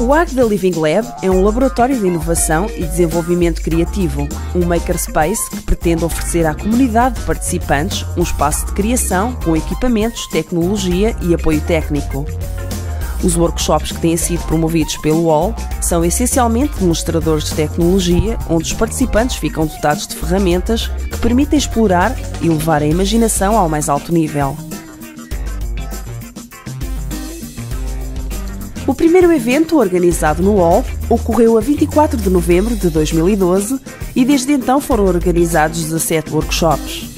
O Agda Living Lab é um laboratório de inovação e desenvolvimento criativo, um makerspace que pretende oferecer à comunidade de participantes um espaço de criação com equipamentos, tecnologia e apoio técnico. Os workshops que têm sido promovidos pelo UOL são essencialmente demonstradores de tecnologia, onde os participantes ficam dotados de ferramentas que permitem explorar e levar a imaginação ao mais alto nível. O primeiro evento, organizado no UOL, ocorreu a 24 de novembro de 2012 e desde então foram organizados 17 workshops.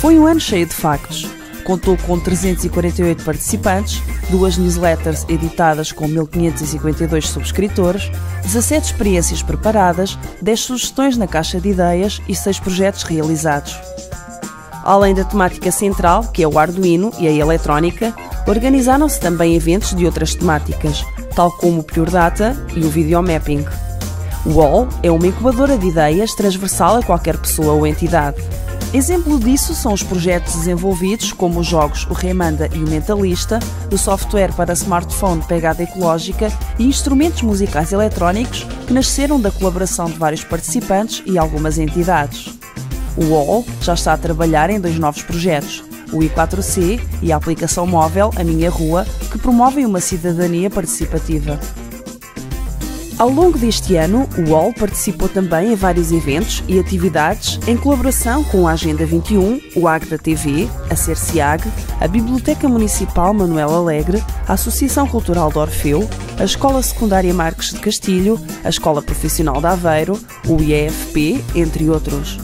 Foi um ano cheio de factos. Contou com 348 participantes, duas newsletters editadas com 1552 subscritores, 17 experiências preparadas, 10 sugestões na caixa de ideias e 6 projetos realizados. Além da temática central, que é o Arduino e a eletrónica, Organizaram-se também eventos de outras temáticas, tal como o Pure Data e o Videomapping. O Wall é uma incubadora de ideias transversal a qualquer pessoa ou entidade. Exemplo disso são os projetos desenvolvidos, como os jogos O Remanda e o Mentalista, o software para smartphone Pegada Ecológica e instrumentos musicais eletrónicos que nasceram da colaboração de vários participantes e algumas entidades. O Wall já está a trabalhar em dois novos projetos, o I4C e a aplicação móvel A Minha Rua, que promovem uma cidadania participativa. Ao longo deste ano, o UOL participou também em vários eventos e atividades em colaboração com a Agenda 21, o AGDA TV, a CERCIAG, a Biblioteca Municipal Manuel Alegre, a Associação Cultural do Orfeu, a Escola Secundária Marques de Castilho, a Escola Profissional de Aveiro, o IEFP, entre outros.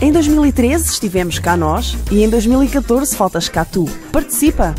Em 2013 estivemos cá nós e em 2014 faltas cá tu. Participa!